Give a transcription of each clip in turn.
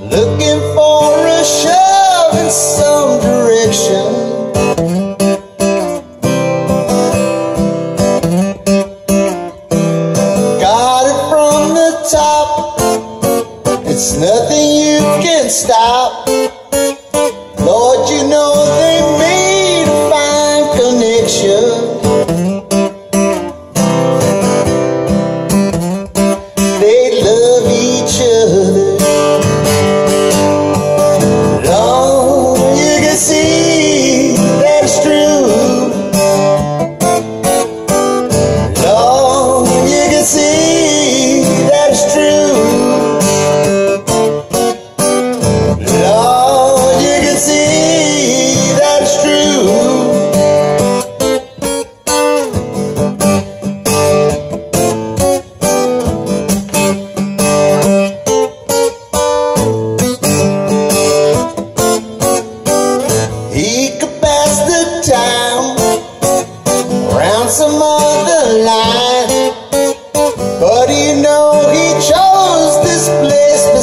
Looking for a shove in some direction. Got it from the top. It's nothing you can stop.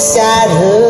Beside her.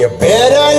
You better